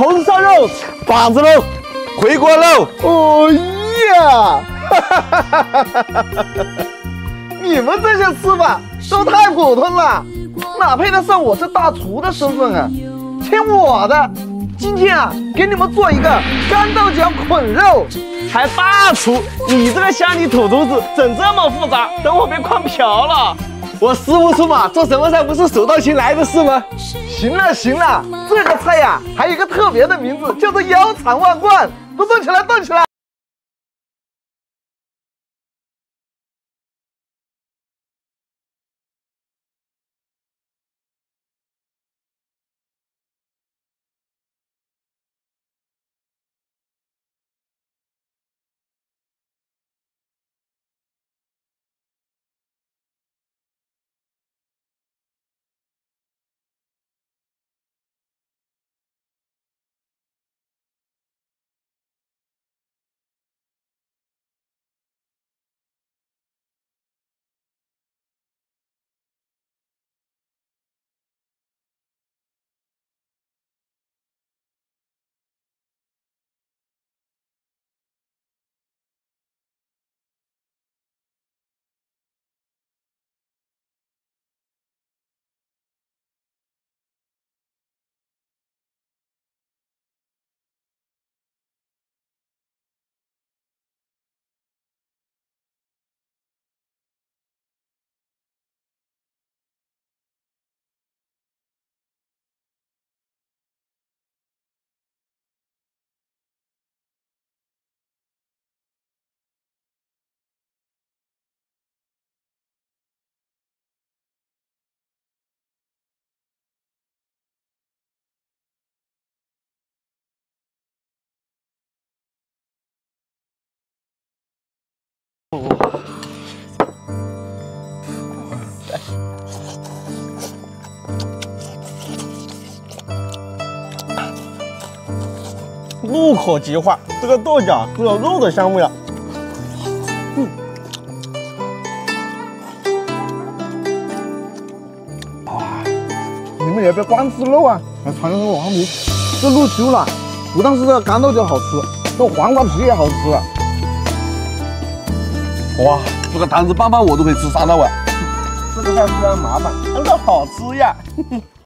红烧肉、棒子肉、回锅肉。哦呀！哈哈哈哈哈哈你们这些吃法都太普通了，哪配得上我这大厨的身份啊？听我的，今天啊，给你们做一个干豆角捆肉。还大厨，你这个乡里土犊子整这么复杂，等我被灌瓢了。我师傅出马，做什么菜不是手到擒来的事吗？行了行了，这个菜呀，还有一个特别的名字，叫做腰缠万贯。都动起来，动起来！入口即化，这个豆角都有肉的香味啊！嗯，哇，你们也别光吃肉啊，还尝尝这个黄皮。这入秋了，不但是这个干豆角好吃，这黄瓜皮也好吃。哇，这个汤子拌拌我都可以吃三大碗。这个菜虽然麻烦，但是好吃呀！